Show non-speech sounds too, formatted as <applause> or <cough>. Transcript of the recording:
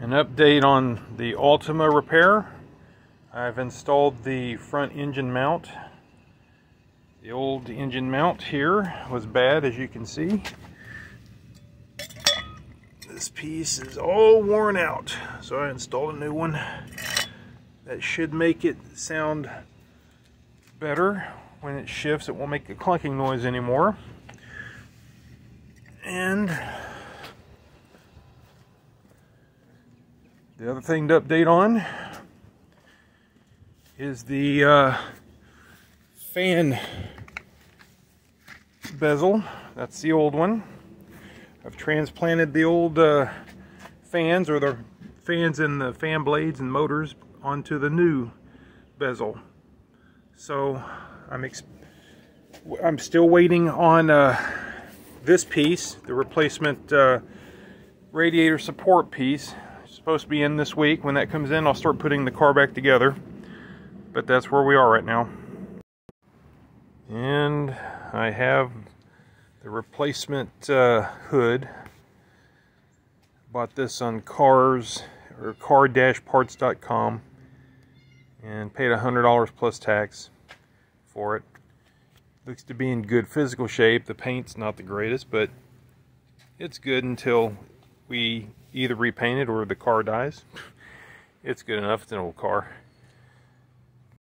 An update on the Altima repair. I've installed the front engine mount. The old engine mount here was bad as you can see. This piece is all worn out so I installed a new one that should make it sound better when it shifts it won't make a clunking noise anymore and the other thing to update on is the uh, fan bezel. That's the old one. I've transplanted the old uh, fans or the fans and the fan blades and motors onto the new bezel. So I'm I'm still waiting on uh, this piece, the replacement uh, radiator support piece. Supposed to be in this week. When that comes in, I'll start putting the car back together. But that's where we are right now. And I have the replacement uh, hood. Bought this on cars or car-parts.com and paid $100 plus tax for it. Looks to be in good physical shape. The paint's not the greatest, but it's good until we either repaint it or the car dies. <laughs> It's good enough. It's an old car.